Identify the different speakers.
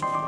Speaker 1: you